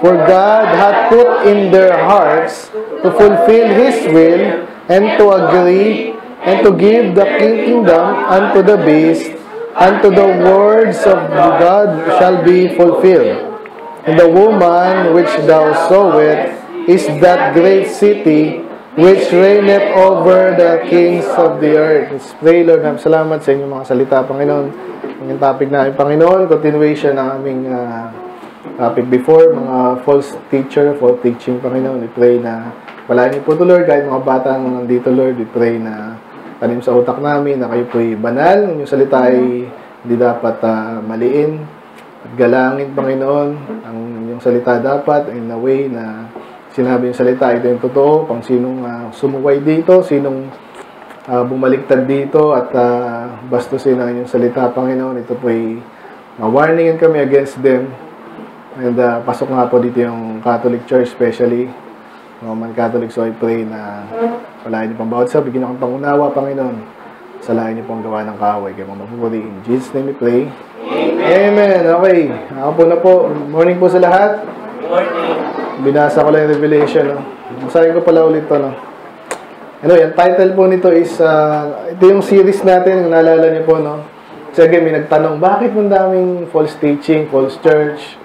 For God hath put in their hearts to fulfill His will and to agree and to give the kingdom unto the beast, unto the words of God shall be fulfilled. And the woman which thou sawest is that great city which reigneth over the kings of the earth. Let's pray, Lord. Salamat sa inyong mga salita, Panginoon. Ang topic namin, Panginoon, continuation ng aming uh, topic before, mga false teacher, false teaching, Panginoon. We pray na wala niyo po ito, Lord. Kahit mga bata nandito, Lord, we pray na tanim sa utak namin na kayo po'y banal. Ang inyong salita ay hindi dapat uh, maliin at galangin, Panginoon. Ang inyong salita dapat in a way na sinabi yung salita, ito yung totoo, pang sinong uh, sumuway dito, sinong uh, bumaliktad dito at uh, bastusin ang inyong salita, Panginoon. Ito po'y ma-warningan kami against them. And uh, pasok nga po dito yung Catholic Church, especially Roman Catholic. So I pray na wala niyo pang bawat sa, bigyan akong pangunawa, Panginoon. Salahin niyo pong gawa ng kaway. Kaya mga mapupuri. In Jesus' name we pray. Amen. Okay. Ako po na po. Morning po sa lahat. Morning. Binasa ko lang yung Revelation. No? Basahin ko pala ulit to. No? Ano, yung title po nito is, uh, ito yung series natin, kung naalala niyo po, no? Kasi again, may nagtanong, bakit mo daming false teaching, false church?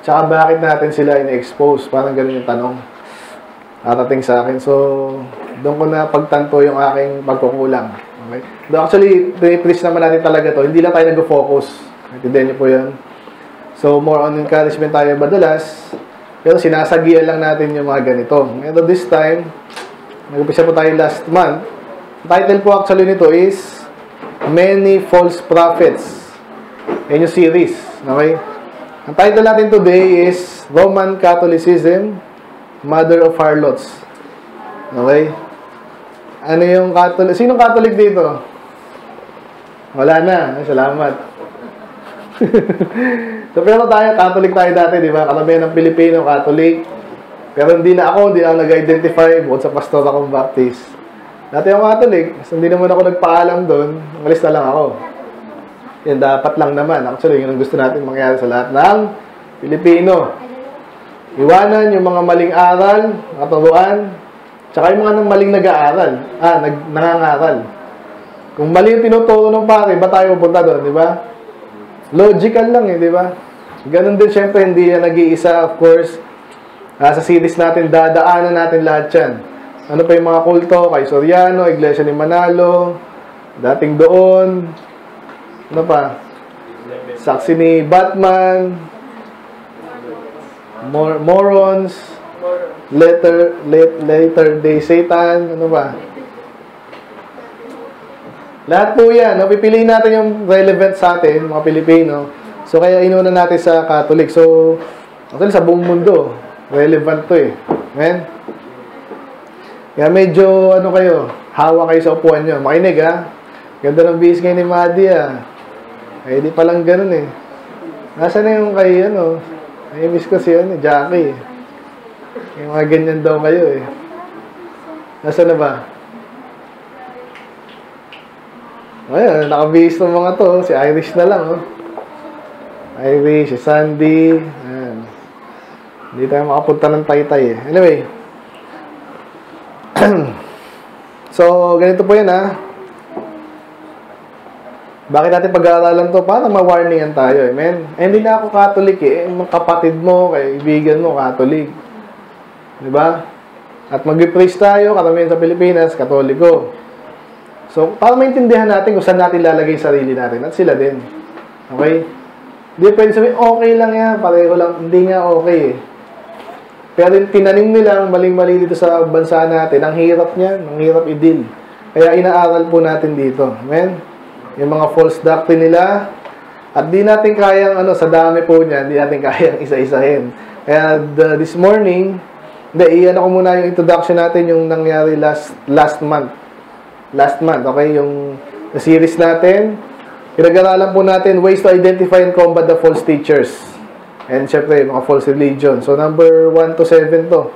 Tsaka bakit natin sila in-expose? Parang ganun yung tanong. Natating sa akin. So, doon ko na pagtanto yung aking pagkukulang. Okay? Though actually, preach naman natin talaga to. Hindi lang tayo nag-focus. Intindihan niyo po yan. So, more on encouragement tayo madalas. Pero sinasagian lang natin yung mga ganito. And this time, nag-upisa po tayo last month. Title po actually nito is Many False Prophets. Yan yung series. Okay? Ang title natin today is Roman Catholicism, Mother of Harlots. Okay? Ano yung Catholic? Sinong Catholic dito? Wala na. Salamat. so, pero tayo, Catholic tayo dati, di ba? Karamihan ng Pilipino, Catholic. Pero hindi na ako, hindi ako nag-identify bukod sa pastor akong Baptist. Dati ako Catholic, so hindi naman ako nagpaalam doon, umalis na lang ako. Yan dapat lang naman. Actually, yun ang gusto natin mangyari sa lahat ng Pilipino. Iwanan yung mga maling aral, katuruan, tsaka yung mga maling nag-aaral, ah, nag nangangaral. Kung mali yung tinuturo ng pare, ba tayo pupunta doon, di ba? Logical lang eh, di ba? Ganon din, syempre, hindi yan nag-iisa, of course. Ah, sa series natin, dadaanan natin lahat yan. Ano pa yung mga kulto? Kay Soriano, Iglesia ni Manalo, dating doon, ano pa? Saksi ni Batman, Mor Morons, Later, late, later day Satan, ano ba? Lahat po yan. No? Pipiliin natin yung relevant sa atin, mga Pilipino. So, kaya inuna natin sa Catholic. So, actually, sa buong mundo, relevant to eh. Amen? Kaya medyo, ano kayo, hawa kayo sa upuan nyo. Makinig ha. Ganda ng bihis ngayon ni Madi ah. Ay, di palang ganun eh. Nasaan na yung kay, ano, ay, miss ko si, ano, Jackie. Yung mga ganyan daw kayo eh. Nasaan na ba? Ayan, nakabihis ng mga to. Si Irish na lang, oh. Irish, si Sandy. Ayan. Hindi tayo makapunta ng taytay eh. Anyway. so, ganito po yan ha. Bakit natin pag-aaralan to? Para ma-warningan tayo, amen? Eh, hindi na ako Catholic eh. Mga kapatid mo, kaibigan mo, Catholic. Di ba? At mag-preach tayo, karamihan sa Pilipinas, Katoliko. So, para maintindihan natin kung saan natin lalagay sarili natin at sila din. Okay? Hindi pwede sabihin, okay lang yan, pareho lang. Hindi nga okay eh. Pero yung tinanim nila ang maling-mali dito sa bansa natin, ang hirap niyan, ang hirap i-deal. Kaya inaaral po natin dito. Amen? Yung mga false doctrine nila, at di natin kayang, ano, sa dami po niyan, di natin kayang isa-isahin. Kaya the, this morning, hindi, iyan ako muna yung introduction natin, yung nangyari last last month. Last month, okay? Yung series natin, pinag-aralan po natin ways to identify and combat the false teachers. And syempre, mga false religion. So, number 1 to 7 to.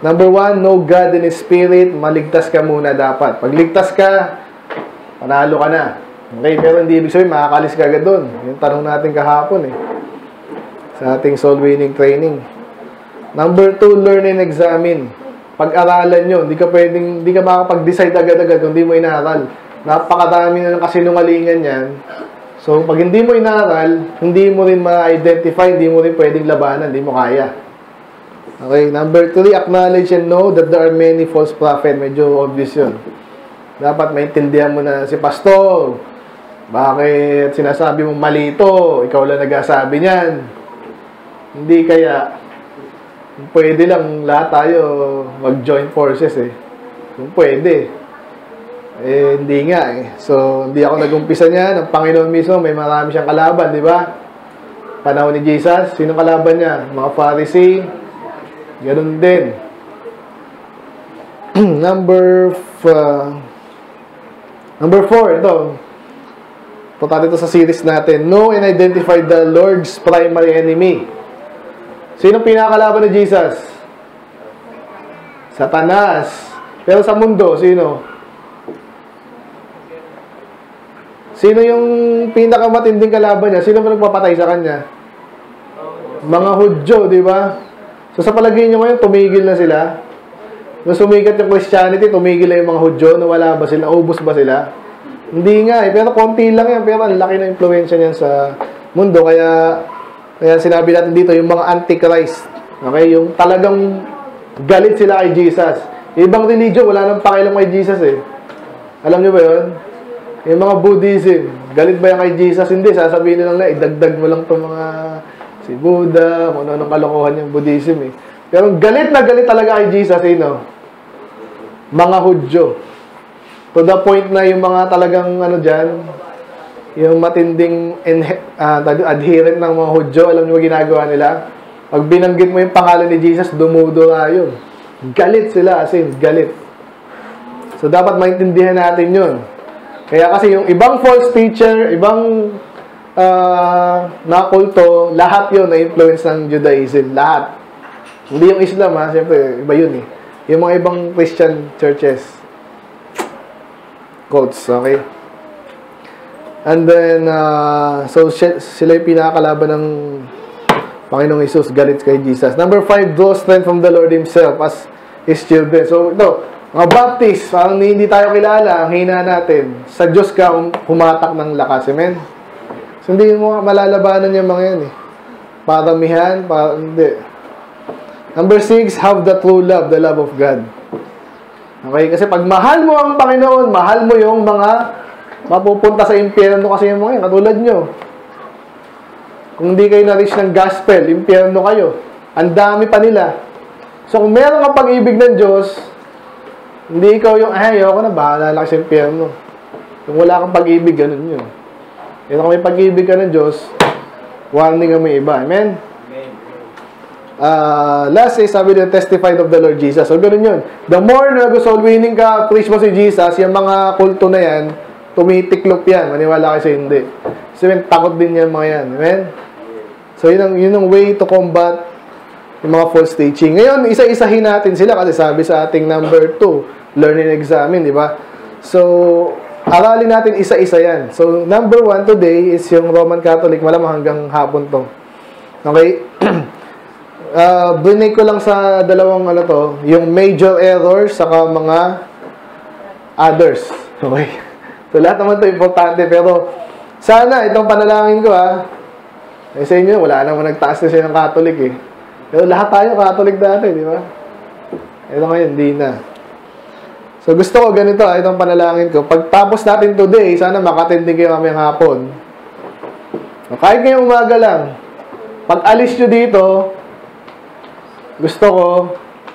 Number 1, know God in Spirit. Maligtas ka muna dapat. Pag ligtas ka, panalo ka na. Okay, pero hindi ibig sabihin, makakalis ka agad doon. Yung tanong natin kahapon eh. sa ating soul winning training. Number two, learn and examine. Pag-aralan nyo, hindi ka pwedeng, hindi ka makapag-decide agad-agad kung hindi mo inaaral. Napakadami na ng kasinungalingan yan. So, pag hindi mo inaaral, hindi mo rin ma-identify, hindi mo rin pwedeng labanan, hindi mo kaya. Okay, number three, acknowledge and know that there are many false prophets. Medyo obvious yun. Dapat maintindihan mo na si pastor, bakit sinasabi mo mali ito? Ikaw lang nagsasabi niyan. Hindi kaya, pwede lang lahat tayo mag-join forces eh. Kung pwede. Eh, hindi nga eh. So, hindi ako nag-umpisa niyan. Ang Panginoon mismo, may marami siyang kalaban, di ba? Panahon ni Jesus, sino kalaban niya? Mga Pharisee. Ganun din. number uh, number four, ito. Punta dito sa series natin. Know and identify the Lord's primary enemy. Sino pinakalaban ni Jesus? Satanas. Pero sa mundo, sino? Sino yung pinakamatinding kalaban niya? Sino ba nagpapatay sa kanya? Mga Hudyo, di ba? So sa palagay niyo ngayon, tumigil na sila. Nung sumikat yung Christianity, tumigil na yung mga Hudyo. Nawala ba sila? Ubus ba sila? Hindi nga eh. Pero konti lang yan. Pero ang laki na influensya niyan sa mundo. Kaya, kaya sinabi natin dito, yung mga antichrist. Okay? Yung talagang galit sila kay Jesus. Ibang religion, wala nang pakialam kay Jesus eh. Alam niyo ba yun? Yung mga Buddhism, galit ba yan kay Jesus? Hindi, sasabihin nila na, idagdag mo lang itong mga si Buddha, kung ano kalokohan yung Buddhism eh. Pero galit na galit talaga kay Jesus, eh, no? Mga Hudyo. To the point na yung mga talagang ano dyan, yung matinding uh, adherent ng mga Hudyo, alam niyo ginagawa nila? Pag binanggit mo yung pangalan ni Jesus, dumudura yun. Galit sila, as in, galit. So, dapat maintindihan natin yun. Kaya kasi yung ibang false teacher, ibang uh, nakulto, lahat yun na influence ng Judaism. Lahat. Hindi yung Islam ha, siyempre, iba yun eh. Yung mga ibang Christian churches. Quotes, okay? And then, uh, so sila yung pinakalaban ng Panginoong Isus, galit kay Jesus. Number five, draw strength from the Lord Himself as His children. So, ito, mga Baptist, parang hindi tayo kilala, ang hina natin. Sa Diyos ka humatak ng lakas. Amen? So, hindi mo malalabanan yung mga yan eh. Paramihan, para, hindi. Number six, have the true love, the love of God. Okay? Kasi pag mahal mo ang Panginoon, mahal mo yung mga mapupunta sa impyerno kasi yung mga yan, katulad nyo. Kung hindi kayo na-reach ng gospel, impyerno kayo. Ang dami pa nila. So, kung meron kang pag-ibig ng Diyos, hindi ikaw yung, ay, ayoko na, bahala lang sa impyerno. Kung wala kang pag-ibig, ganun yun. Kaya kung may pag-ibig ka ng Diyos, warning mo iba. Amen? Uh, last is, sabi din, testified of the Lord Jesus. So, ganun yun. The more na soul winning ka, preach mo si Jesus, yung mga kulto na yan, tumitiklop yan. Maniwala kayo sa hindi. So, yun, takot din yan mga yan. Amen? So, yun ang, yun ang way to combat yung mga false teaching. Ngayon, isa-isahin natin sila kasi sabi sa ating number 2, learn and examine, di ba? So, aralin natin isa-isa yan. So, number one today is yung Roman Catholic. Malamang hanggang hapon to. Okay? uh, Binake ko lang sa dalawang ano to, yung major errors saka mga others. Okay? So, lahat naman to importante. Pero, sana itong panalangin ko ha, eh, sa inyo, wala naman nagtaas na siya ng Catholic eh. Pero lahat tayo Catholic dati, di ba? Ito ngayon, hindi na. So gusto ko ganito, ah, itong panalangin ko. Pagtapos natin today, sana makatindi kayo mamayang hapon. Kahit ngayong umaga lang, pag alis nyo dito, gusto ko,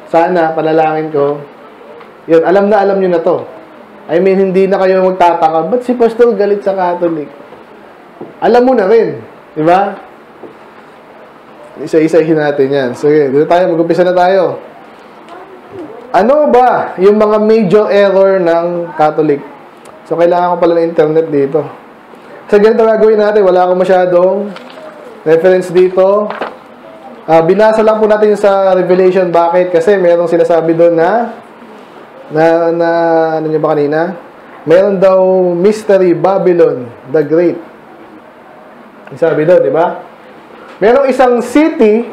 sana, panalangin ko, yun, alam na alam nyo na to. I mean, hindi na kayo magtataka, ba't si Pastor galit sa Catholic? Alam mo na rin, di ba? Isa-isahin natin yan. Sige, dito tayo, mag-umpisa na tayo. Ano ba yung mga major error ng Catholic? So, kailangan ko pala ng internet dito. Sa ganito gagawin natin, wala akong masyadong reference dito. Uh, binasa lang po natin sa Revelation. Bakit? Kasi meron sila sabi doon na na, na ano nyo ba kanina? Meron daw Mystery Babylon the Great. Sabi doon, di ba? Merong isang city,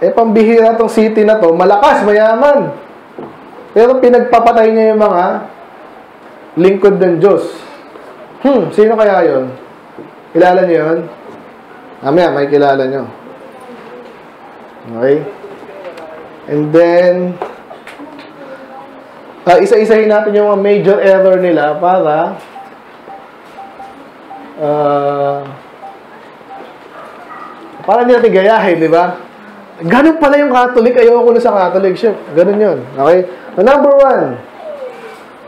eh pambihira tong city na to, malakas, mayaman. Pero pinagpapatay niya yung mga lingkod ng Diyos. Hmm, sino kaya yon? Kilala niyo yun? Mamaya, may kilala niyo. Okay? And then, uh, isa-isahin natin yung mga major error nila para uh, para hindi natin gayahin, di ba? Ganun pala yung Catholic. Ayoko na sa Catholic. Siya. Ganun yun. Okay? So, number one,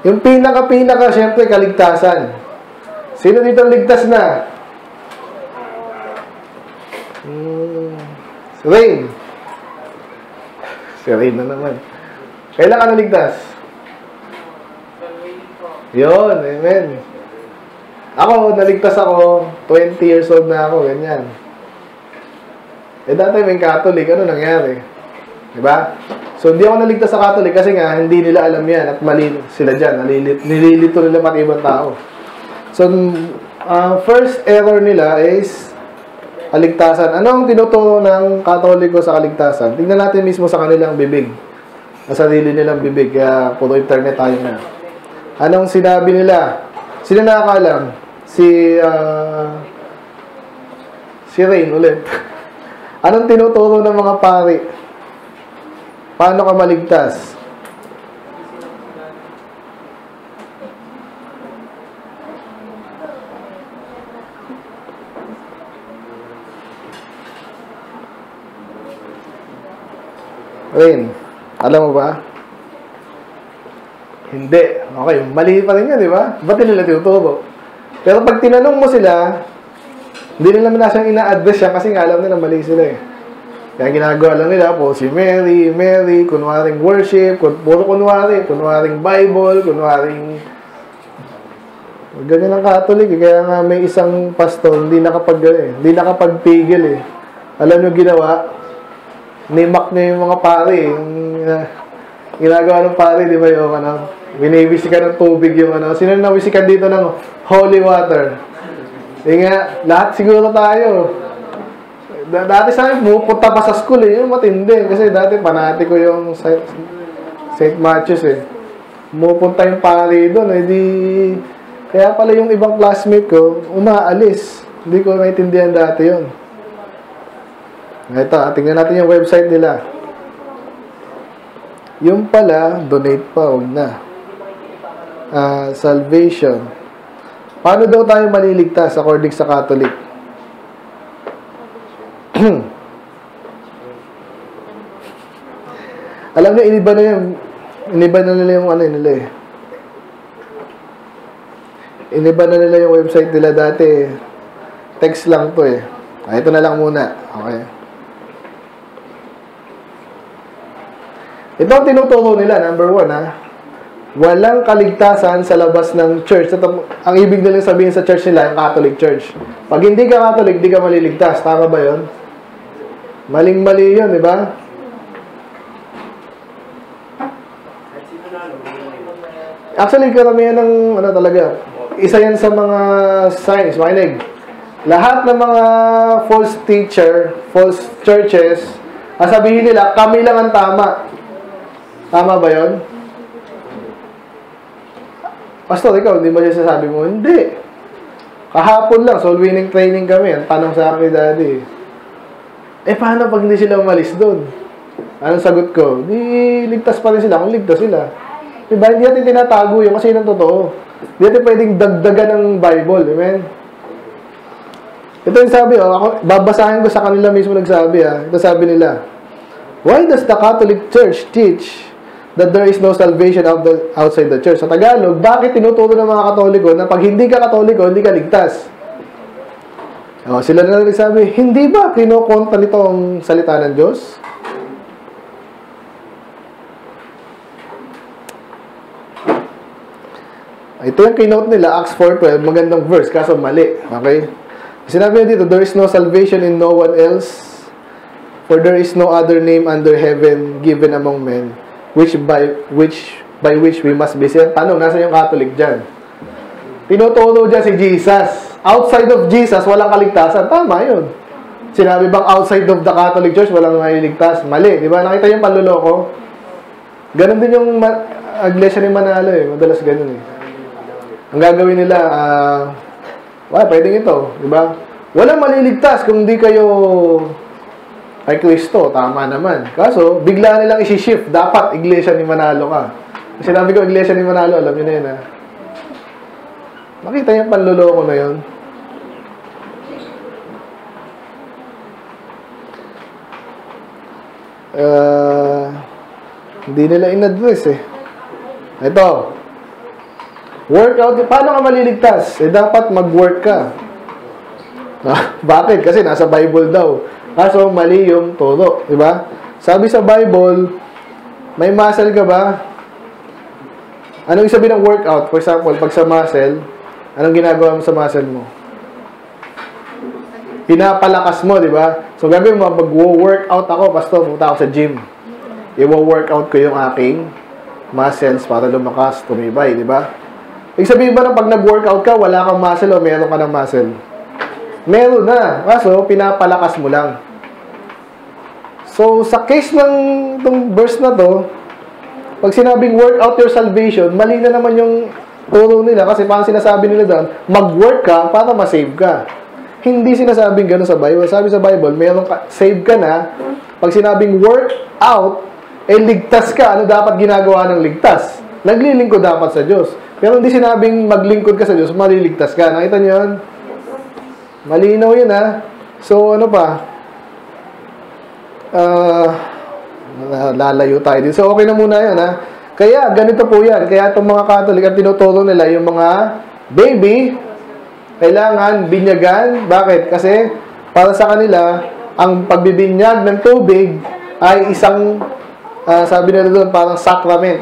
yung pinaka-pinaka, syempre, kaligtasan. Sino dito ligtas na? Hmm, Rain. Si Rain na naman. Kailan ka naligtas? Yun, amen. Ako, naligtas ako, 20 years old na ako, ganyan. Eh, dati may Catholic, ano nangyari? Diba? So, hindi ako naligtas sa Catholic kasi nga, hindi nila alam yan at mali sila dyan. Nililito nila pati ibang tao. So, uh, first error nila is kaligtasan. Ano ang tinuturo ng Katoliko sa kaligtasan? Tingnan natin mismo sa kanilang bibig. Sa sarili nilang bibig. Kaya puro internet tayo na. Anong sinabi nila? Sino nakakalam? Si, uh, si Rain ulit. Anong tinuturo ng mga pari? Paano ka maligtas? Rain, alam mo ba? Hindi. Okay, mali pa rin yan, di ba? Ba't nila tinuturo? Pero pag tinanong mo sila, hindi nila na siyang ina-address siya kasi nga alam nila mali sila eh. Kaya ginagawa lang nila po si Mary, Mary, kunwaring worship, kun puro kunwari, kunwaring Bible, kunwaring ganyan ang Catholic eh. Kaya nga may isang pastor hindi nakapag eh, hindi nakapagpigil eh. Alam niyo ginawa? Nimak niya yung mga pare. Yung, uh, ginagawa ng pare, di ba yung ano, binibisikan ng tubig yung ano. Sino na nawisikan dito ng holy water? Yung nga, lahat siguro tayo. Dati sa akin, pupunta pa sa school eh. Yung matindi. Kasi dati panati ko yung St. Matthews eh. Pupunta yung pare doon. Eh di... Kaya pala yung ibang classmate ko, umaalis. Hindi ko naintindihan dati yun. Ito, tingnan natin yung website nila. Yung pala, donate pa, huwag na. Uh, salvation. Paano daw tayo maliligtas according sa Catholic? Alam niyo, iniba na yung iniba na nila yung ano nila eh. Iniba na nila yung website nila dati. Text lang to eh. Ah, ito na lang muna. Okay. Ito ang tinuturo nila, number one ha. Walang kaligtasan sa labas ng church. Ito, ang ibig nilang sabihin sa church nila, yung Catholic Church. Pag hindi ka Catholic, hindi ka maliligtas. Tama ba yon? Maling-mali yun, di ba? Actually, karamihan ng ano talaga, isa yan sa mga signs, makinig. Lahat ng mga false teacher, false churches, sabihin nila, kami lang ang tama. Tama ba yon? Pastor, ikaw, hindi ba siya sasabi mo? Hindi. Kahapon lang, soul winning training kami. Ang tanong sa akin ni daddy. Eh, paano pag hindi sila umalis doon? Anong sagot ko? Di, ligtas pa rin sila kung ligtas sila. Diba? Hindi natin tinatago yung kasi yun ang totoo. Hindi natin pwedeng dagdagan ng Bible. Amen? Ito yung sabi, oh, ako, babasahin ko sa kanila mismo nagsabi, ah. Ito sabi nila, Why does the Catholic Church teach that there is no salvation of the, outside the church. Sa Tagalog, bakit tinuturo ng mga Katoliko na pag hindi ka Katoliko, hindi ka ligtas? O, sila na nagsabi, hindi ba kinukonta nito ang salita ng Diyos? Ito yung keynote nila, Acts 4.12, magandang verse, kaso mali. Okay? Sinabi niya dito, there is no salvation in no one else, for there is no other name under heaven given among men which by which by which we must be saved. Tanong, nasa yung Catholic dyan? Tinuturo dyan si Jesus. Outside of Jesus, walang kaligtasan. Tama yun. Sinabi bang outside of the Catholic Church, walang maliligtas? Mali, di ba? Nakita yung panluloko? Ganon din yung iglesia ni Manalo eh. Madalas ganon eh. Ang gagawin nila, ah, uh, pwedeng ito, di ba? Walang maliligtas kung di kayo kay Kristo, tama naman. Kaso, bigla nilang isi-shift, dapat iglesia ni Manalo ka. Sinabi ko, iglesia ni Manalo, alam niyo na yun ha. Makita yung panluloko na yun. Uh, hindi nila in-address eh. Ito. Workout. Paano ka maliligtas? Eh, dapat mag-work ka. Ah, bakit? Kasi nasa Bible daw. Kaso, mali yung turo. Diba? Sabi sa Bible, may muscle ka ba? Anong sabihin ng workout? For example, pag sa muscle, anong ginagawa mo sa muscle mo? pinapalakas mo, di ba? So, gagawin mo, mag-workout ako, pastor, pumunta ako sa gym. I-workout ko yung aking muscles para lumakas, tumibay, di ba? Ibig sabihin ba na pag nag-workout ka, wala kang muscle o meron ka ng muscle? Meron na. Kaso, pinapalakas mo lang. So, sa case ng itong verse na to, pag sinabing work out your salvation, mali na naman yung turo nila kasi parang sinasabi nila doon, mag-work ka para ma-save ka. Hindi sinasabing gano'n sa Bible. Sabi sa Bible, mayroong ka, save ka na. Pag sinabing work out, eh ligtas ka. Ano dapat ginagawa ng ligtas? Naglilingkod dapat sa Diyos. Pero hindi sinabing maglingkod ka sa Diyos, maliligtas ka. Nakita niyo yun? Malinaw yun ha. So ano pa? Uh, lalayo tayo din. So okay na muna yun ha. Kaya ganito po yan. Kaya itong mga Catholic, ang tinuturo nila yung mga baby, kailangan binyagan. Bakit? Kasi para sa kanila, ang pagbibinyag ng tubig ay isang, uh, sabi nila doon, parang sacrament.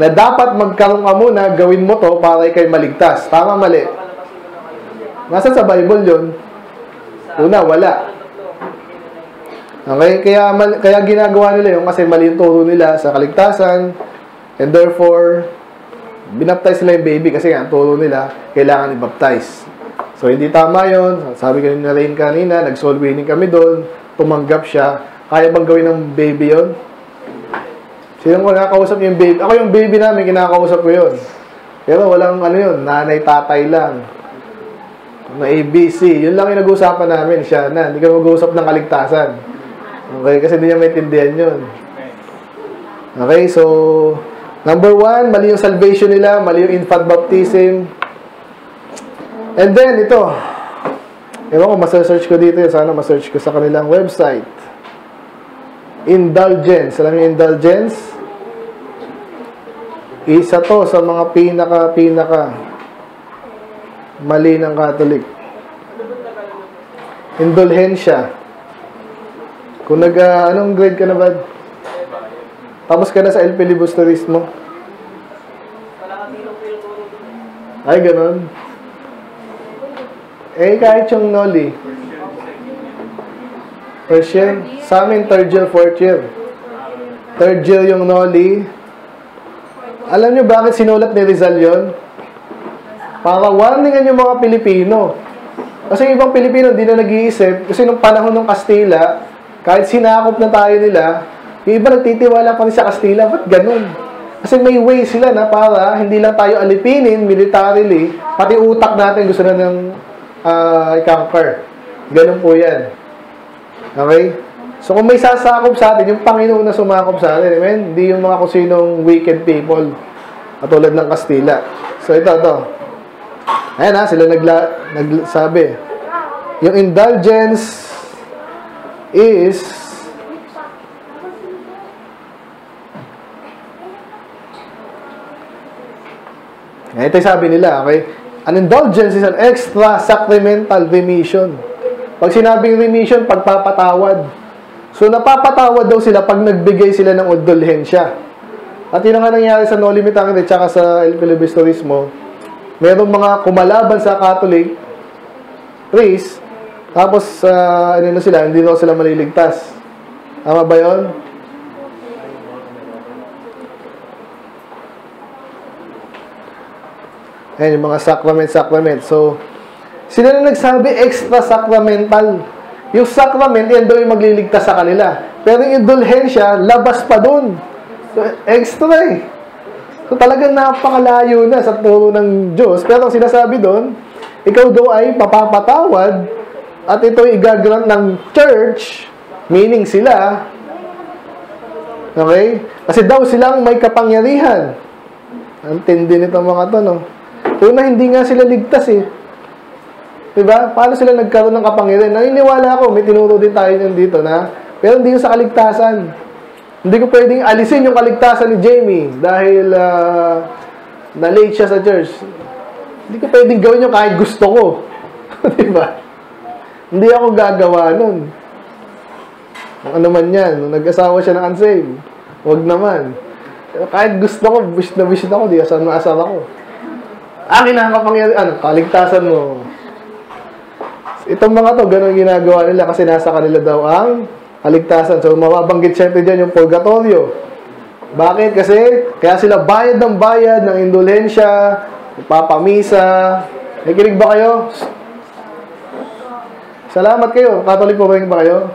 Na dapat magkaroon ka muna, gawin mo to para ikay maligtas. Tama, mali. Nasa sa Bible yun? Una, wala. Okay? Kaya, kaya ginagawa nila yun kasi mali yung turo nila sa kaligtasan. And therefore, binaptize nila yung baby kasi ang turo nila, kailangan i-baptize. So, hindi tama yon Sabi ko na rin kanina, nag-soul winning kami doon. Tumanggap siya. Kaya bang gawin ng baby yon Sino ko nakakausap yung baby? Ako yung baby namin, kinakausap ko yon Pero walang ano yun, nanay, tatay lang. Na ABC. Yun lang yung nag-uusapan namin. Siya na. Hindi ka mag-uusap ng kaligtasan. Okay? Kasi hindi niya maintindihan yun. Okay? So, number one, mali yung salvation nila, mali yung infant baptism, And then, ito. Ewan ko, masasearch ko dito. Sana masearch ko sa kanilang website. Indulgence. Alam niyo indulgence? Isa to sa mga pinaka-pinaka mali ng Catholic. Indulhensya. Kung nag, uh, anong grade ka na ba? Tapos ka na sa El Filibusterismo? Ay, ganun. Eh, kahit yung Noli. First year. Sa amin, third year, fourth year. Third year yung Noli. Alam nyo bakit sinulat ni Rizal yun? Para warningan yung mga Pilipino. Kasi ibang Pilipino, hindi na nag-iisip. Kasi nung panahon ng Kastila, kahit sinakop na tayo nila, yung iba nagtitiwala pa rin sa Kastila. Ba't ganun? Kasi may way sila na para hindi lang tayo alipinin militarily, pati utak natin gusto na ng uh, i-conquer. Ganun po yan. Okay? So, kung may sasakop sa atin, yung Panginoon na sumakop sa atin, amen? Hindi yung mga kusinong wicked people, katulad ng Kastila. So, ito, ito. Ayan ha, sila nagla, nagsabi. Yung indulgence is ito yung sabi nila, okay? An indulgence is an extra sacramental remission. Pag sinabing remission, pagpapatawad. So, napapatawad daw sila pag nagbigay sila ng indulhensya. At yun nga nangyari sa No Limit Angre tsaka sa El Filibusterismo. Merong mga kumalaban sa Catholic priest, tapos, uh, ano na sila, hindi daw sila maliligtas. Tama ba yun? Ayan, yung mga sacrament, sacrament. So, sila na nagsabi extra sacramental. Yung sacrament, yan daw yung magliligtas sa kanila. Pero yung indulhensya, labas pa dun. So, extra eh. So talagang napakalayo na sa turo ng Diyos. Pero ang sinasabi doon, ikaw daw ay papapatawad at ito igagrant ng church, meaning sila, okay? Kasi daw silang may kapangyarihan. Ang tindi nito mga to, no? Una, hindi nga sila ligtas eh. Diba? Paano sila nagkaroon ng kapangyarihan? Naniniwala ako, may tinuro din tayo nyo dito na, pero hindi yung sa kaligtasan. Hindi ko pwedeng alisin yung kaligtasan ni Jamie dahil uh, na-late siya sa church. Hindi ko pwedeng gawin yung kahit gusto ko. diba? Hindi ako gagawa nun. Ano man yan, nung nag-asawa siya ng unsaved. Huwag naman. Kahit gusto ko, wish na wish ako, di asal na asal ako. Akin na kapangyarihan, ano, kaligtasan mo. Itong mga to, ganun ginagawa nila kasi nasa kanila daw ang kaligtasan. So, mababanggit syempre dyan yung purgatorio. Bakit? Kasi, kaya sila bayad ng bayad ng indulensya, papamisa. Nakikinig ba kayo? Salamat kayo. Catholic po ba kayo?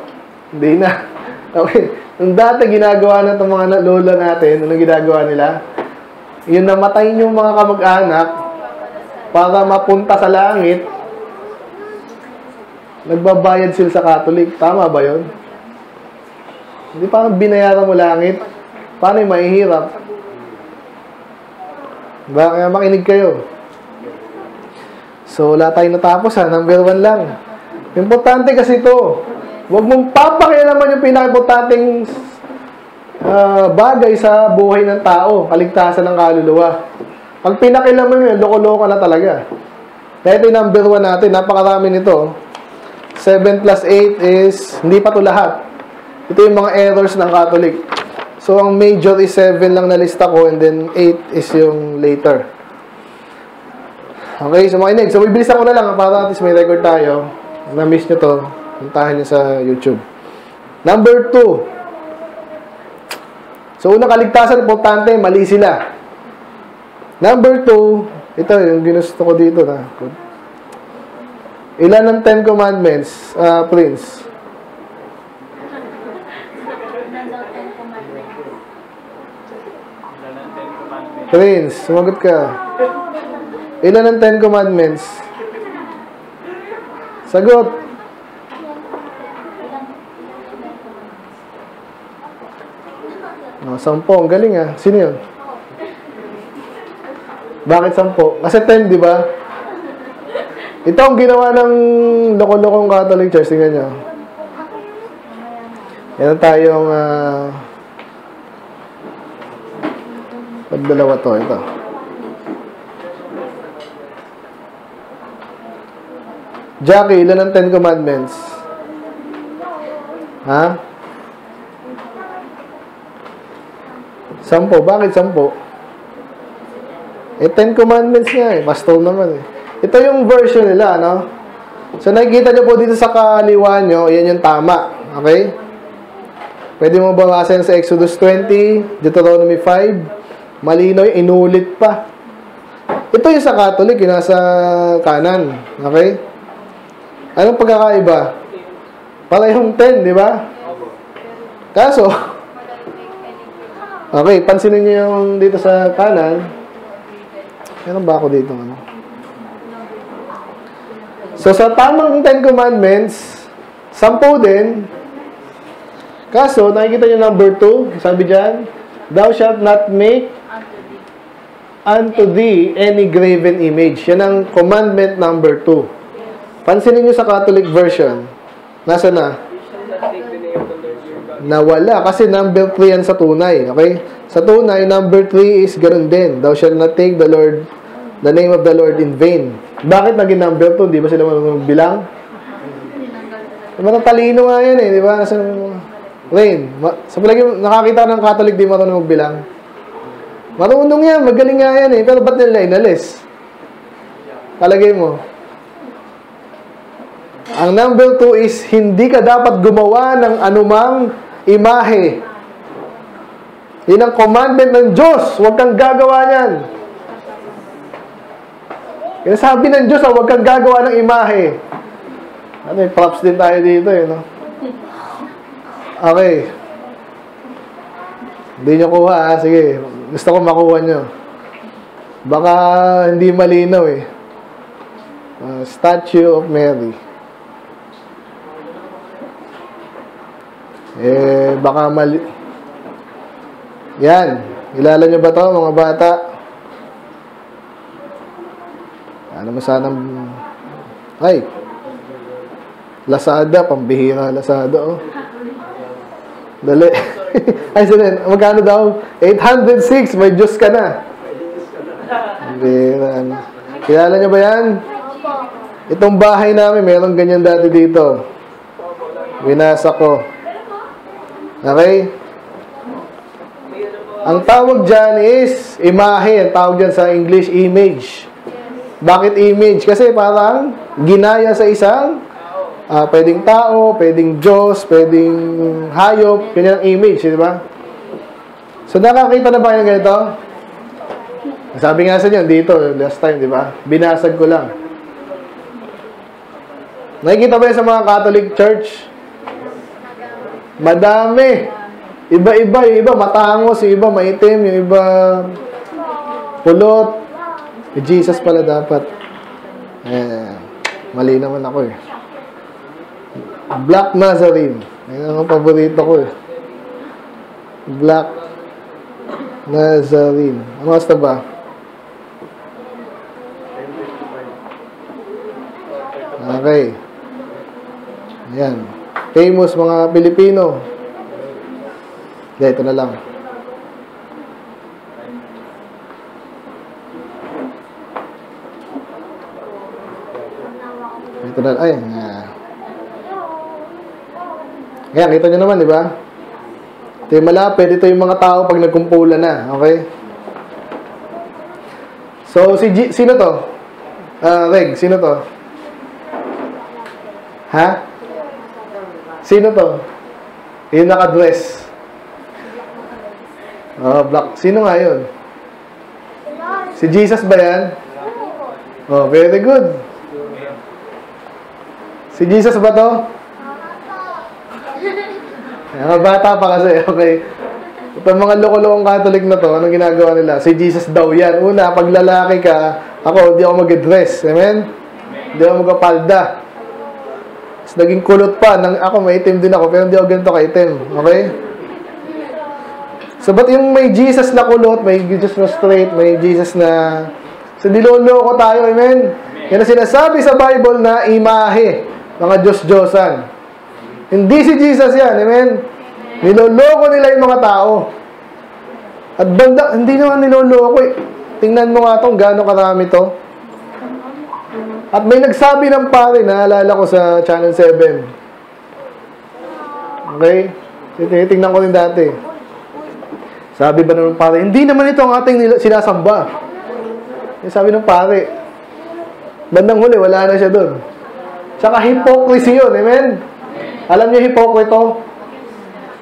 Hindi na. Okay. Nung dati ginagawa na itong mga lola natin, anong ginagawa nila? Yung namatay yung mga kamag-anak para mapunta sa langit, nagbabayad sila sa Catholic. Tama ba yon? Hindi pa binayaran mo langit. Paano yung mahihirap? Diba? Kaya makinig kayo. So, wala tayong natapos ha. Number one lang. Importante kasi ito. Huwag mong papakialaman yung pinaka-importanting uh, bagay sa buhay ng tao, kaligtasan ng kaluluwa. Pag pinakilaman mo yun, loko-loko na talaga. Kaya ito number one natin, napakarami nito. 7 plus 8 is, hindi pa to lahat. Ito yung mga errors ng Catholic. So, ang major is 7 lang na lista ko and then 8 is yung later. Okay, so makinig. So, bibilisan ko na lang para at least may record tayo. Na-miss nyo to. Puntahan nyo sa YouTube. Number two. So, unang kaligtasan, importante, mali sila. Number two, ito yung ginusto ko dito na. Ilan ng Ten Commandments, uh, Prince? Prince, sumagot ka. Ilan ng Ten Commandments? Sagot. Oh, sampo, ang galing ah. Sino yun? Bakit sampo? Kasi 10, di ba? Ito ang ginawa ng loko-lokong Catholic Church. Tingnan nyo. Yan tayong uh, pagdalawa to. Ito. Jackie, ilan ang Ten Commandments? Ha? Sampo. Bakit sampo? Eh, Ten Commandments nga eh. Pastor naman eh. Ito yung version nila, no? So, nakikita nyo po dito sa kaliwa nyo, yan yung tama. Okay? Pwede mo bawasan sa Exodus 20, Deuteronomy 5. Malino yung inulit pa. Ito yung sa Catholic, yung nasa kanan. Okay? Anong pagkakaiba? Pala yung 10, di ba? Kaso, Okay, pansinin niyo yung dito sa kanan. Meron ba ako dito? Ano? So, sa tamang Ten Commandments, sampu din. Kaso, nakikita niyo number 2, sabi dyan, Thou shalt not make unto thee any graven image. Yan ang commandment number 2. Pansinin niyo sa Catholic version. Nasa na? nawala. Kasi number 3 yan sa tunay. Okay? Sa tunay, number 3 is ganun din. Thou shalt not take the Lord, the name of the Lord in vain. Bakit naging number 2? Di ba sila bilang? Matatalino nga yan eh. Di ba? Nasa, Rain, sa palagi, nakakita ng Catholic di marunong magbilang. Marunong yan, magaling nga yan eh. Pero ba't nila inalis? Palagay mo. Ang number two is, hindi ka dapat gumawa ng anumang imahe. Yan ang commandment ng Diyos. Huwag kang gagawa niyan. Kaya sabi ng Diyos, ah, huwag kang gagawa ng imahe. Ano props din tayo dito eh, no? Okay. Hindi nyo kuha, ha? Sige. Gusto ko makuha nyo. Baka hindi malinaw eh. Uh, Statue of Mary. Eh, baka mali... Yan. Ilala nyo ba to mga bata? Ano mo sanang... Ay! Lazada, pambihira Lazada, oh. Dali. Ay, sinin, magkano daw? 806, may Diyos ka na. Pambihira, ano. Kilala nyo ba yan? Itong bahay namin, meron ganyan dati dito. Winasa ko. Okay? Ang tawag dyan is imahe. Ang tawag dyan sa English, image. Bakit image? Kasi parang ginaya sa isang uh, pwedeng tao, pwedeng Diyos, pwedeng hayop. Ang image, di ba? So, nakakita na ba kayo ng ganito? Sabi nga sa inyo, dito, last time, di ba? Binasag ko lang. Nakikita ba yun sa mga Catholic Church? Madami. Iba-iba, yung iba matangos, yung iba maitim, yung iba pulot. Eh, Jesus pala dapat. Eh, mali naman ako eh. Black Nazarene. Yan ang paborito ko eh. Black Nazarene. Ano basta ba? Okay. Yan. Famous mga Pilipino. Hindi, ito na lang. Ito na, ay, ah. Ayan, kita nyo naman, di ba? Ito yung malapit, ito yung mga tao pag nagkumpulan na, okay? So, si G, sino to? Ah, Reg, sino to? Ha? Sino to? Yung nakadress. Oh, black. Sino nga yun? Si Jesus ba yan? Oh, very good. Si Jesus ba to? Mga bata pa kasi, okay. Itong mga loko-lokong Catholic na to, anong ginagawa nila? Si Jesus daw yan. Una, pag lalaki ka, ako, hindi ako mag-dress. Amen? Hindi ako mag-palda. Tapos naging kulot pa. Nang, ako, may itim din ako, pero hindi ako ganito ka-itim. Okay? So, ba't yung may Jesus na kulot, may Jesus na straight, may Jesus na... So, niloloko tayo. Amen? Yan ang sinasabi sa Bible na imahe. Mga Diyos-Diyosan. Hindi si Jesus yan. Amen? Niloloko nila yung mga tao. At banda, hindi naman niloloko eh. Tingnan mo nga itong gano'ng karami to. At may nagsabi ng pare, naalala ko sa Channel 7. Okay? Tinitingnan ko rin dati. Sabi ba ng pare, hindi naman ito ang ating sinasamba. Yung sabi ng pare, bandang huli, wala na siya doon. Tsaka hypocrisy yun, amen? Alam niyo hipokrito?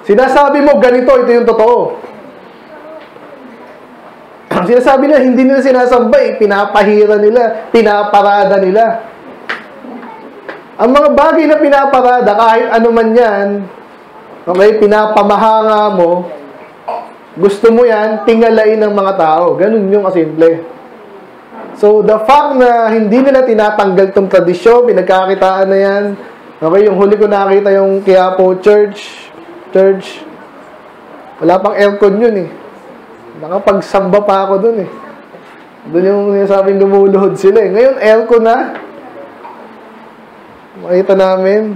Sinasabi mo ganito, ito yung totoo. Sinasabi nila, hindi nila sinasamba eh. Pinapahira nila, pinaparada nila. Ang mga bagay na pinaparada, kahit ano man yan, okay, pinapamahanga mo, gusto mo yan, tingalain ng mga tao. Ganun yung kasimple. So, the fact na hindi nila tinatanggal tong tradisyon, pinagkakitaan na yan, Okay, yung huli ko nakita yung Quiapo Church, church, wala pang aircon yun eh. Nakapagsamba pa ako dun eh. Doon yung sinasabing lumuluhod sila eh. Ngayon, aircon na. Makita namin.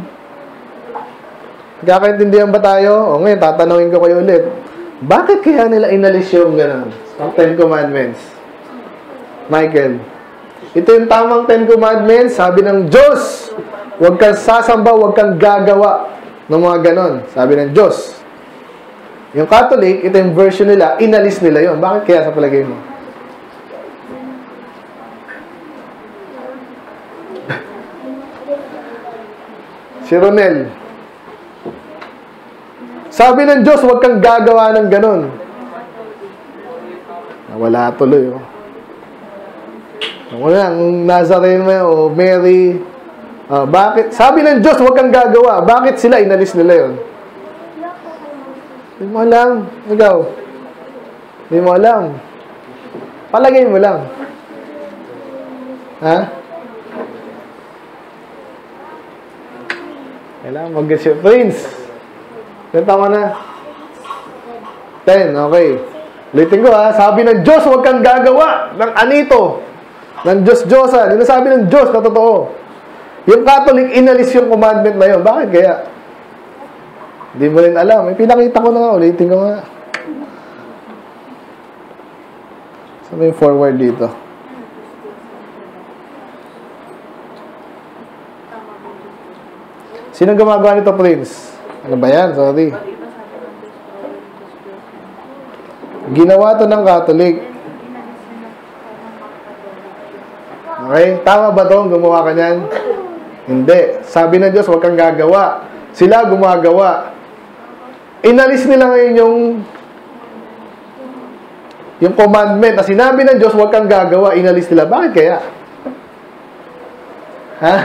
Kakaintindihan ba tayo? O ngayon, tatanungin ko kayo ulit. Bakit kaya nila inalis yung gano'n? Ang Ten Commandments. Michael. Ito yung tamang Ten Commandments. Sabi ng Diyos, Huwag kang sasamba, huwag kang gagawa ng mga ganon. Sabi ng Diyos. Yung Catholic, ito yung version nila, inalis nila yon. Bakit kaya sa palagay mo? si Ronel. Sabi ng Diyos, huwag kang gagawa ng ganon. Wala tuloy. Oh. Wala, ang Nazarene o Mary, Ah, bakit? Sabi ng Diyos, huwag kang gagawa. Bakit sila inalis nila yon? Hindi mo alam. Ikaw. Hindi mo alam. Palagay mo lang. Ha? Kailangan mag-get siya. Prince! Ilan taon ka na? Ten, okay. Ulitin ko ha, sabi ng Diyos, huwag kang gagawa ng anito. Ng Diyos-Diyosan. Yung sabi ng Diyos na totoo. Yung Catholic, inalis yung commandment na yun. Bakit kaya? Hindi mo rin alam. May pinakita ko na nga. Ulitin ko nga. Saan yung forward dito? Sino gumagawa nito, Prince? Ano ba yan? Sorry. Ginawa to ng Catholic. Okay? Tama ba to? Gumawa ka niyan? Hindi. Sabi ng Diyos, huwag kang gagawa. Sila gumagawa. Inalis nila ngayon yung yung commandment na sinabi ng Diyos, huwag kang gagawa, inalis nila. Bakit kaya? Ha?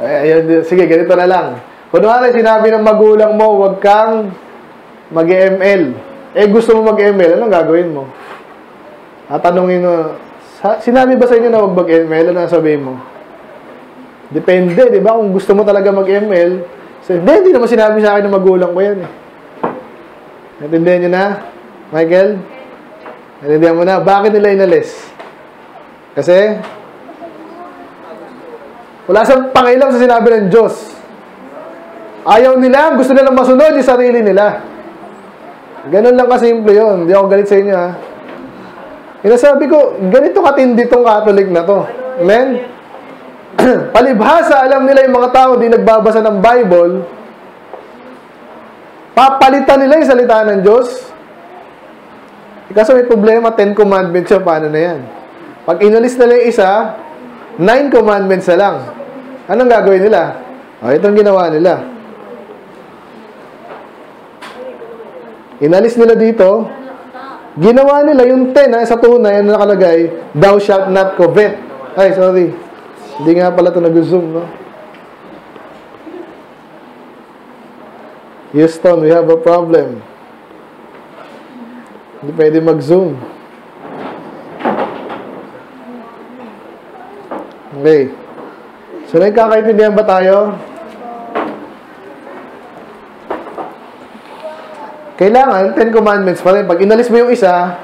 Ay, ayun, sige, ganito na lang. Kunwari, sinabi ng magulang mo, huwag kang mag-ML. Eh, gusto mo mag-ML, anong gagawin mo? At tanungin mo, sinabi ba sa inyo na huwag mag-ML? Ano sabihin mo? Depende, di ba? Kung gusto mo talaga mag-ML, so, hindi, hindi naman sinabi sa akin ng magulang ko yan eh. Natindihan nyo na? Michael? Natindihan mo na, bakit nila inalis? Kasi, wala sa pangilam sa sinabi ng Diyos. Ayaw nila, gusto nilang masunod yung sarili nila. Ganun lang kasimple yun. Hindi ako galit sa inyo, ha? Inasabi ko, ganito katindi tong Catholic na to. Amen? Palibhasa, alam nila yung mga tao di nagbabasa ng Bible, papalitan nila yung salita ng Diyos, Kaso may problema, 10 commandments siya, paano na yan? Pag inalis nila yung isa, 9 commandments na lang. Anong gagawin nila? O, oh, itong ginawa nila. Inalis nila dito, ginawa nila yung 10 na sa tunay na nakalagay, thou shalt not covet. Ay, sorry. Hindi nga pala ito nag-zoom, no? Houston, we have a problem. Hindi pwede mag-zoom. Okay. So, nagkakaintindihan ba tayo? Kailangan, 10 commandments pa rin. Pag inalis mo yung isa,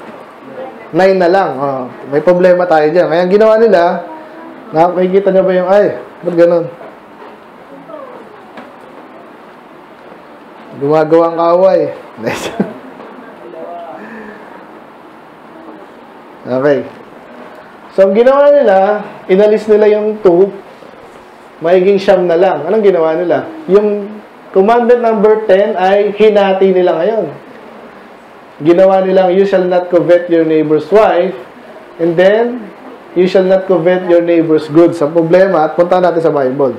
9 na lang. Oh, may problema tayo dyan. Kaya ginawa nila, nakikita nyo ba yung, ay, ba't ganun? Gumagawang kaway. Nice. Okay. So, ang ginawa nila, inalis nila yung 2, maiging siyam na lang. Anong ginawa nila? Yung commandment number 10 ay hinati nila ngayon. Ginawa nilang, you shall not covet your neighbor's wife, and then, you shall not covet your neighbor's goods. Ang problema, at punta natin sa Bible.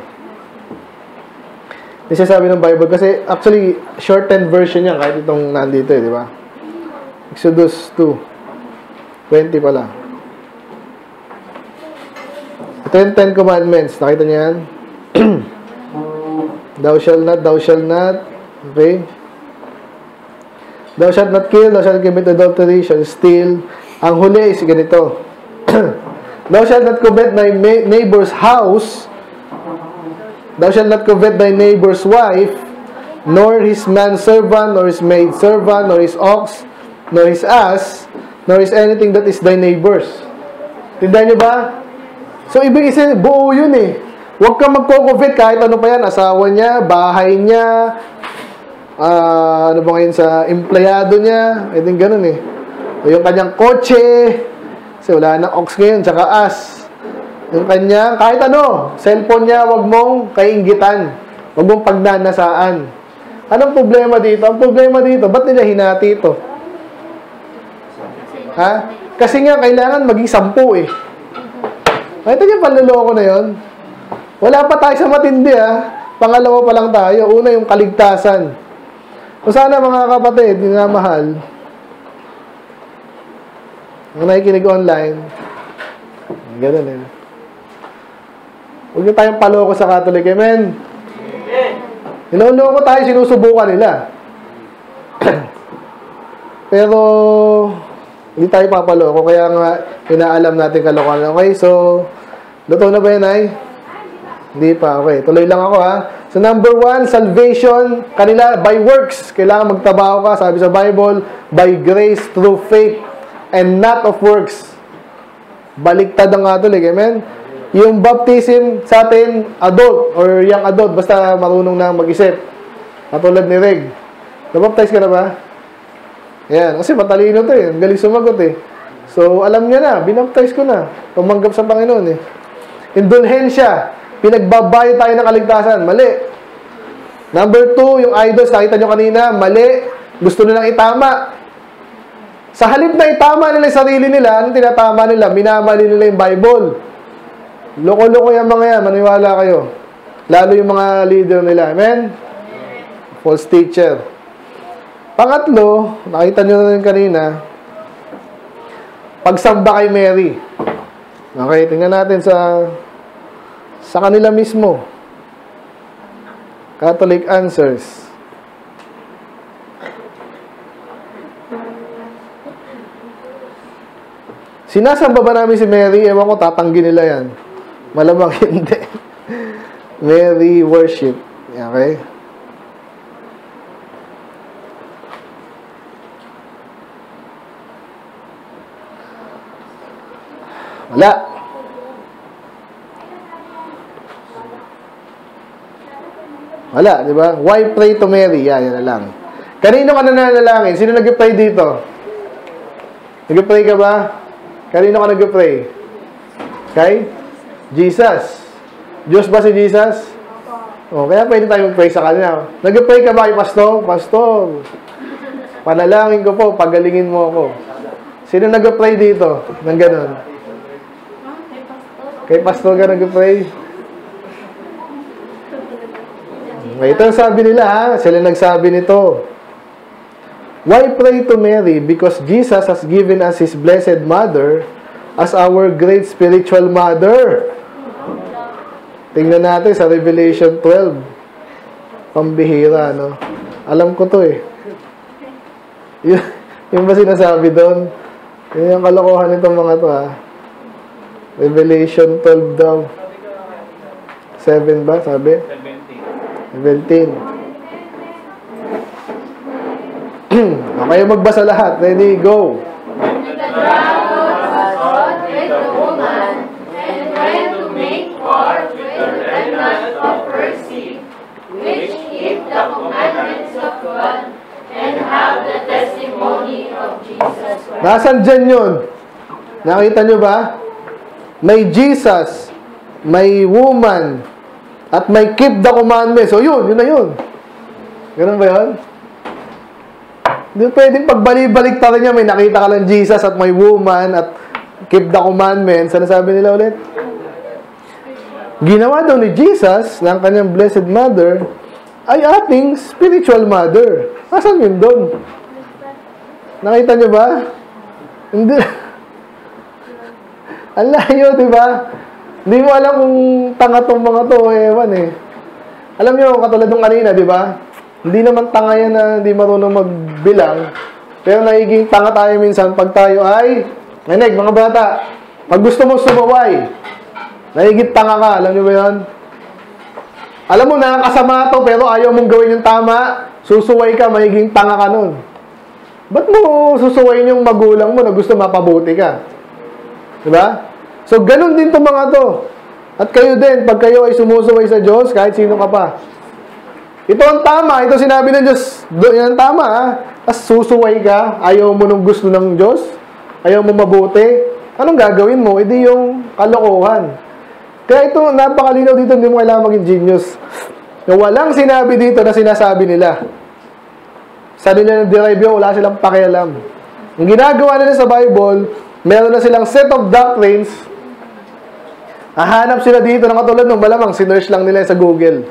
Kasi sabi ng Bible, kasi actually, shortened version yan, kahit itong nandito eh, di ba? Exodus 2. 20 pala. Ito yung 10 commandments. Nakita niyo yan? thou shall not, thou shall not. Okay? Thou shalt not kill, thou shalt commit adultery, shall steal. Ang huli is ganito. thou shalt not covet thy neighbor's house, thou shalt not covet thy neighbor's wife, nor his manservant, nor his maidservant, nor his ox, nor his ass, nor is anything that is thy neighbor's. Tindahan nyo ba? So, ibig isa, buo yun eh. Huwag kang magko-covet kahit ano pa yan. Asawa niya, bahay niya, uh, ano ba ngayon sa empleyado niya. E din ganun eh. O yung kanyang kotse. Kasi wala nang ox ngayon, tsaka as. Yung kanya, kahit ano, cellphone niya, wag mong kaingitan. Wag mong pagnanasaan. Anong problema dito? Ang problema dito, ba't nila hinati ito? Ha? Kasi nga, kailangan maging sampu eh. Ito yung panluloko na yon. Wala pa tayo sa matindi ha. Pangalawa pa lang tayo. Una yung kaligtasan. So sana mga kapatid, mahal, ang nakikinig online, ganun eh. Huwag niyo tayong paloko sa Catholic. Amen? Niloloko tayo, sinusubukan nila. Pero, hindi tayo papaloko. Kaya nga, inaalam natin kalokohan. Okay, so, luto na ba yan, ay? Hindi pa. Okay, tuloy lang ako, ha? So, number one, salvation, kanila, by works. Kailangan magtabaho ka, sabi sa Bible, by grace through faith and not of works. Baliktad ang Catholic, amen? Yung baptism sa atin, adult or young adult, basta marunong na mag-isip. Katulad ni Reg. Nabaptize ka na ba? Yan, kasi matalino to eh. Ang galing sumagot eh. So, alam niya na, binaptize ko na. Tumanggap sa Panginoon eh. Indulhensya, pinagbabayo tayo ng kaligtasan. Mali. Number two, yung idols, nakita nyo kanina, mali. Gusto nilang itama. Sa halip na itama nila yung sarili nila, anong tinatama nila? Minamali nila yung Bible. Loko-loko yung mga yan, maniwala kayo. Lalo yung mga leader nila. Amen? False teacher. Pangatlo, nakita nyo na rin kanina, pagsamba kay Mary. Okay, tingnan natin sa sa kanila mismo. Catholic Answers. Sinasamba ba namin si Mary? Ewan ko, tatanggi nila yan. Malamang hindi. Mary worship. Okay? Wala. Wala, di ba? Why pray to Mary? Yan, yan na lang. Kanino ka nananalangin? Sino nag-pray dito? Nag-pray ka ba? Kanino ka nag-pray? Kay? Jesus. Diyos ba si Jesus? O, kaya pwede tayo mag-pray sa kanya. Nag-pray ka ba kay Pastor? Pastor, panalangin ko po, pagalingin mo ako. Sino nag-pray dito? Nang ganun? Kay Pastor ka nag-pray? Ito ang sabi nila ha. Sila nagsabi nito. Why pray to Mary? Because Jesus has given us His Blessed Mother as our great spiritual mother. Tingnan natin sa Revelation 12. Pambihira, no? Alam ko to eh. Yung, yung ba sinasabi doon? Yung kalokohan nitong mga to ha. Revelation 12 daw. 7 ba, sabi? 17. Okay, magbasa lahat. Ready, go. And went to make war the remnant of her which keep the commandments of God, and have the testimony of Jesus. Nasaan dyan yun? Nakita nyo ba? May Jesus, may woman, at may keep the commandments. So yun, yun na yun. Ganun ba yun? Hindi pwedeng pagbalik-balik tayo niya, may nakita ka lang Jesus at may woman at keep the commandments. Ano sabi nila ulit? Ginawa daw ni Jesus ng kanyang blessed mother ay ating spiritual mother. Asan yun doon? Nakita niyo ba? Hindi. Ang layo, di ba? Hindi mo alam kung tanga tong mga to, ewan eh. Alam niyo, katulad ng kanina, di ba? Hindi naman tanga yan na hindi marunong magbilang. Pero nagiging tanga tayo minsan pag tayo ay, Nenek, mga bata, pag gusto mo sumaway, nagiging tanga ka, alam niyo ba yan? Alam mo, nakakasama to, pero ayaw mong gawin yung tama, susuway ka, magiging tanga ka nun. Ba't mo susuwayin yung magulang mo na gusto mapabuti ka? Diba? So, ganun din itong mga to. At kayo din, pag kayo ay sumusuway sa Diyos, kahit sino ka pa. Ito ang tama. Ito sinabi ng Diyos. Yan ang tama, ha? Tapos susuway ka, ayaw mo nung gusto ng Diyos, ayaw mo mabuti. Anong gagawin mo? Hindi yung kalokohan. Kaya ito, napakalinaw dito, hindi mo kailangan maging genius. Na walang sinabi dito na sinasabi nila. Sa nila na derive yun, wala silang pakialam. Ang ginagawa nila sa Bible, meron na silang set of doctrines. Hahanap sila dito ng katulad nung malamang, sinerch lang nila sa Google.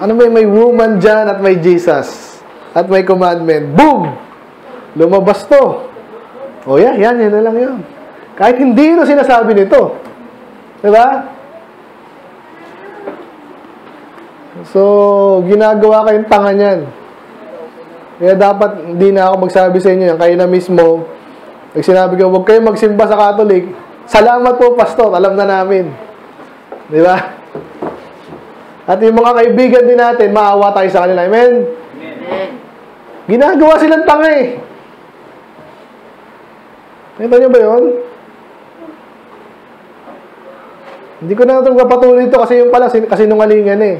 Ano may may woman dyan at may Jesus. At may commandment. Boom! Lumabas to. O yan, yan, yan na lang yun. Kahit hindi ito sinasabi nito. Diba? So, ginagawa kayong tanga niyan. Kaya dapat hindi na ako magsabi sa inyo yan. Kayo na mismo, pag sinabi ko, huwag kayong magsimba sa Catholic, salamat po, Pastor, alam na namin. Di ba? At yung mga kaibigan din natin, maawa tayo sa kanila. Amen? Ginagawa silang tanga eh. Nakita niyo ba yun? Hindi ko na ito kapatuloy ito kasi yung pala sin- kasinungalingan eh.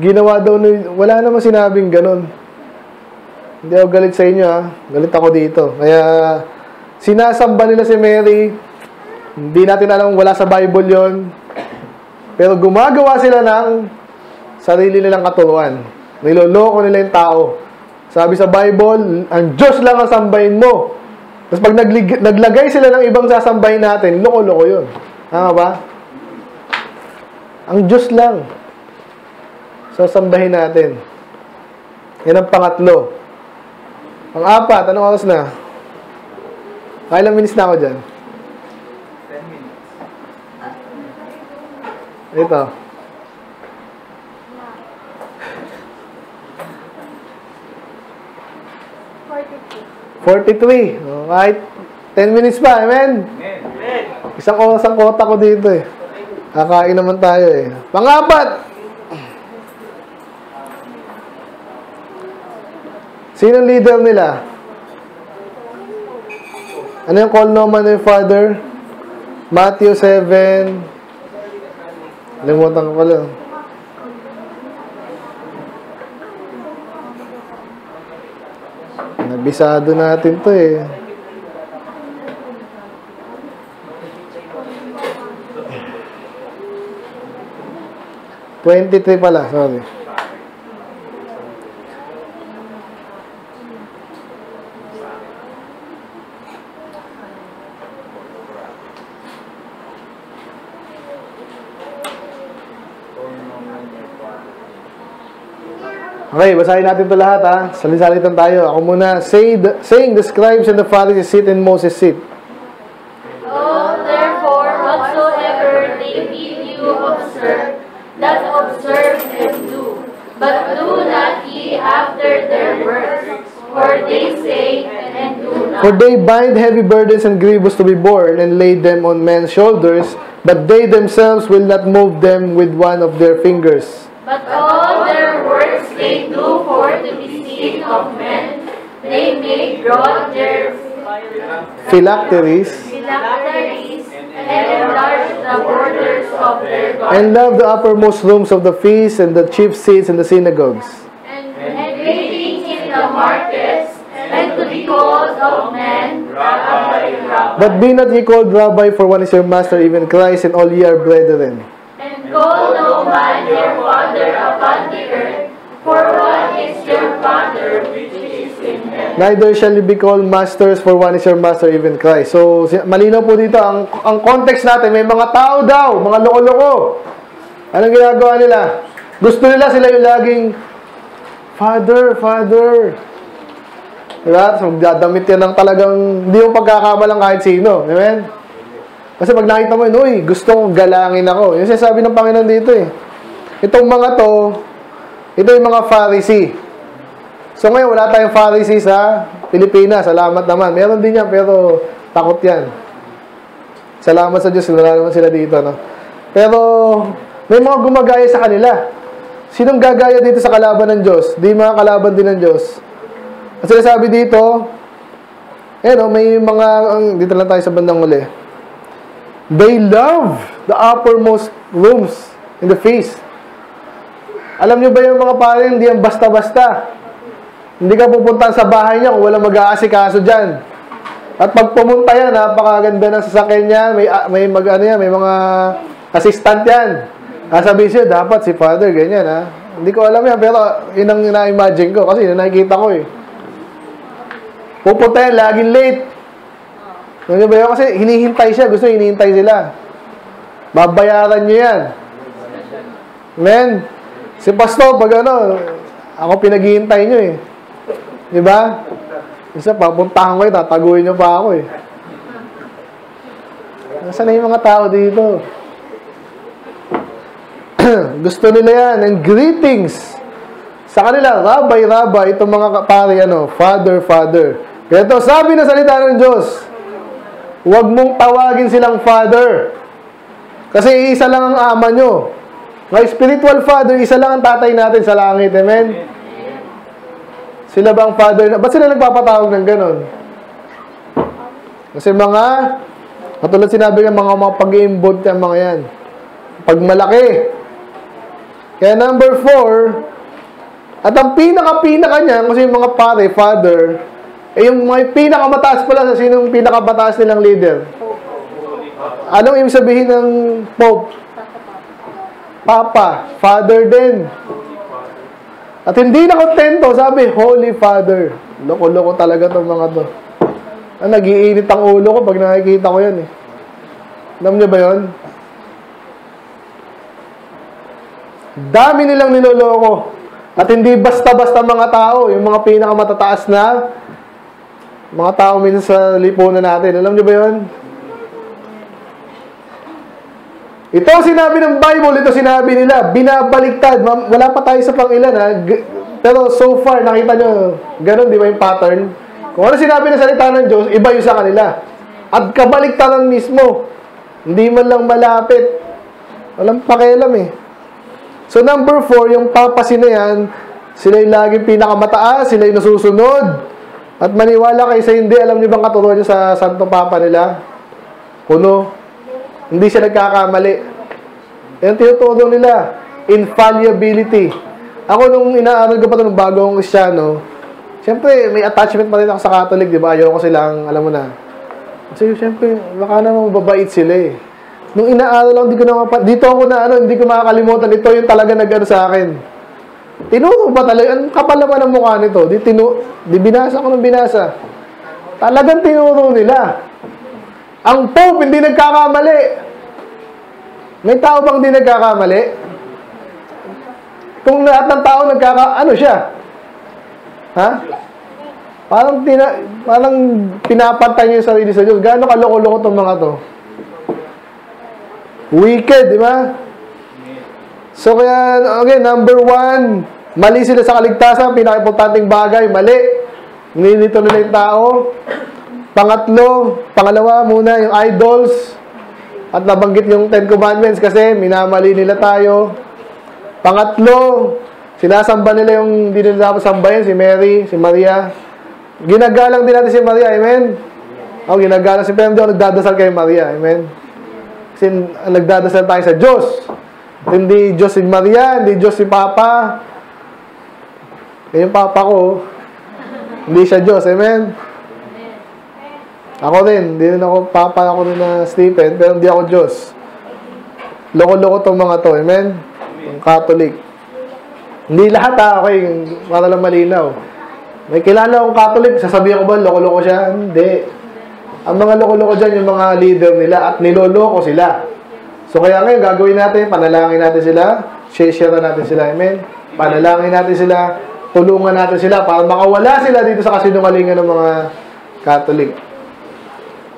Ginawa daw, ni- wala naman sinabing ganun. Hindi ako galit sa inyo ha. Galit ako dito. Kaya sinasamba nila si Mary. Hindi natin alam wala sa Bible yon. Pero gumagawa sila ng sarili nilang katuruan. Niloloko nila yung tao. Sabi sa Bible, ang Diyos lang ang sambahin mo. Tapos pag naglagay sila ng ibang sasambahin natin, loko-loko yun. Tama ba? Ang Diyos lang. Sasambahin natin. Yan ang pangatlo. Ang apat, anong oras na? Kailang minutes na ako dyan? 10 minutes. Ito. Forty-three. Oh, kahit 10 minutes pa, amen? Amen. Isang oras ang kota ko dito eh. Kakain naman tayo eh. Pangapat! Sino leader nila? Ano yung call naman ni Father? Matthew 7. Limutan ko pala. Nabisado natin to eh. Twenty-three pala, sorry. Okay, basahin natin ito lahat ha. Salisalitan tayo. Ako muna. Say the, saying the scribes and the Pharisees sit and Moses sit. Oh, therefore, whatsoever they bid you observe, that observe and do. But do not ye after their works, for they say and do not. For they bind heavy burdens and grievous to be borne, and lay them on men's shoulders, but they themselves will not move them with one of their fingers. But works they do for to be seen of men. They make broad their Phylacteries, phylacteries and enlarge the borders of their garments. and love the uppermost rooms of the feasts and the chief seats in the synagogues. and waiting in the markets, and to be called of men, Rabbi, Rabbi. But be not ye called rabbi, for one is your master, even Christ, and all ye are brethren. And call no man your father upon the earth, for one is your Father which is in heaven. Neither shall you be called masters, for one is your master, even Christ. So, malinaw po dito, ang, ang context natin, may mga tao daw, mga loko-loko. Anong ginagawa nila? Gusto nila sila yung laging, Father, Father. Diba? So, magdadamit yan ng talagang, hindi yung pagkakamalang kahit sino. Amen? Kasi pag nakita mo yun, uy, gusto galangin ako. Yung sinasabi ng Panginoon dito eh. Itong mga to, ito yung mga Pharisee. So ngayon, wala tayong Pharisee sa Pilipinas. Salamat naman. Meron din yan, pero takot yan. Salamat sa Diyos, wala naman sila dito. No? Pero, may mga gumagaya sa kanila. Sinong gagaya dito sa kalaban ng Diyos? Di mga kalaban din ng Diyos. At sinasabi dito, eh no, may mga, dito lang tayo sa bandang uli. They love the uppermost rooms in the feast. Alam niyo ba yung mga pare, hindi yan basta-basta. Hindi ka pupunta sa bahay niya kung wala mag-aasikaso dyan. At pag pumunta yan, napakaganda ng sasakyan niya, may, ah, may mag, ano yan, may mga assistant yan. Sasabihin siya, dapat si father, ganyan ha. Hindi ko alam yan, pero yun ang na-imagine ko, kasi yun nakikita ko eh. Pupunta yan, laging late. Ano ba yun? Kasi hinihintay siya, gusto hinihintay sila. Babayaran niyo yan. Men, si pastor, pag ano, ako pinaghihintay niyo eh. Di ba? Isa, papuntahan ko eh, tataguin niyo pa ako eh. Nasaan na yung mga tao dito? Gusto nila yan. And greetings. Sa kanila, rabay, rabay, itong mga pare, ano, father, father. Kaya ito, sabi na salita ng Diyos, huwag mong tawagin silang father. Kasi isa lang ang ama nyo. May spiritual father, isa lang ang tatay natin sa langit. Amen? Sila bang father na? Ba't sila nagpapatawag ng ganon? Kasi mga, katulad sinabi ng mga mga pag-iimbod yan, mga yan. Pag malaki. Kaya number four, at ang pinaka-pinaka niya, kasi yung mga pare, father, eh yung mga pinakamataas pala sa sinong pinakamataas nilang leader. Anong ibig sabihin ng Pope? Papa, Father din. At hindi na kontento, sabi, Holy Father. Loko-loko talaga itong mga to. Ah, nagiinit ang ulo ko pag nakikita ko yan eh. Alam niyo ba yon? Dami nilang niloloko. At hindi basta-basta mga tao, yung mga pinakamatataas na mga tao minsan sa lipunan natin. Alam niyo ba yon? Ito sinabi ng Bible, ito sinabi nila, binabaliktad. Wala pa tayo sa pangilan ha. Pero so far, nakita nyo, ganun di ba yung pattern? Kung ano sinabi ng salita ng Diyos, iba yung sa kanila. At kabaliktaran mismo. Hindi man lang malapit. Walang pakialam eh. So number four, yung papasin na yan, sila yung laging pinakamataas, sila yung nasusunod. At maniwala kayo sa hindi, alam niyo bang katuruan niyo sa Santo Papa nila? Kuno. Hindi siya nagkakamali. Yan tinuturo nila. Infallibility. Ako nung inaaral ko pa ito nung bago akong Kristyano, may attachment pa rin ako sa Catholic, di ba? Ayaw ko silang, alam mo na. Kasi siyempre, baka naman mababait sila eh. Nung inaaral ako, hindi ko na mapa- dito ako na ano, hindi ko makakalimutan. Ito yung talaga nag-ano sa akin. Tinuro pa talaga. Ang kapal naman ang mukha nito. Di, tinu di binasa ko ng binasa. Talagang tinuro nila. Ang Pope hindi nagkakamali. May tao bang hindi nagkakamali? Kung lahat ng tao nagkaka... Ano siya? Ha? Parang, tina, parang pinapantay niya yung sarili sa Diyos. Gaano kaloko-loko itong mga to? Wicked, di ba? So kaya, okay, number one, mali sila sa kaligtasan, pinaka-importanting bagay, mali. Nilito nila yung tao. Pangatlo, pangalawa muna, yung idols. At nabanggit yung Ten Commandments kasi minamali nila tayo. Pangatlo, sinasamba nila yung hindi nila dapat sambahin, si Mary, si Maria. Ginagalang din natin si Maria, amen? O, ginagalang si Pero nagdadasal kay Maria, amen? Kasi nagdadasal tayo sa Diyos. Hindi Diyos si Maria, hindi Diyos si Papa. Eh, yung Papa ko, hindi siya Diyos, amen? Ako rin, hindi rin ako, Papa ako rin na Stephen, pero hindi ako Diyos. Loko-loko tong mga to, amen? Yung Catholic. Hindi lahat ha, okay, para lang malinaw. May kilala akong Catholic, sasabihin ko ba, loko-loko siya? Hindi. Ang mga loko-loko dyan, yung mga leader nila, at niloloko sila. So kaya ngayon, gagawin natin, panalangin natin sila, share natin sila, amen? Panalangin natin sila, tulungan natin sila para makawala sila dito sa kasinungalingan ng mga Catholic.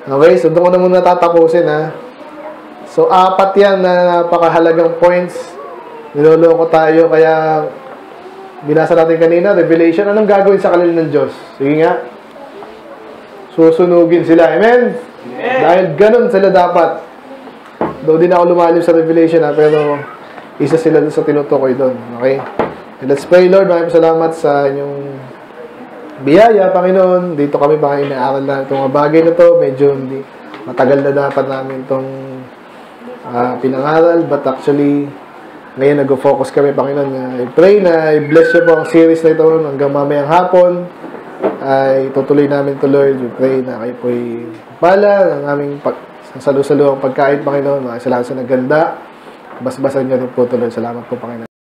Okay, so doon ko na muna tatapusin ha. So apat yan na napakahalagang points. Niloloko tayo kaya binasa natin kanina, Revelation, anong gagawin sa kanila ng Diyos? Sige nga. Susunugin sila. Amen? Dahil ganun sila dapat. Doon din ako lumalim sa Revelation ha, pero isa sila sa tinutukoy doon. Okay? And let's pray, Lord. Maraming salamat sa inyong biyaya, Panginoon. Dito kami baka inaaral na itong mga bagay na to. Medyo hindi matagal na dapat namin itong ah, pinangaral. But actually, ngayon nag-focus kami, Panginoon. Uh, I pray na i-bless niyo po ang series na ito hanggang mamayang hapon. Ay tutuloy namin to Lord. We pray na kayo po'y pala ng aming pag salu-salu ang pagkain, Panginoon. Mga salamat sa naganda. Basbasan niyo po to Lord. Salamat po, Panginoon.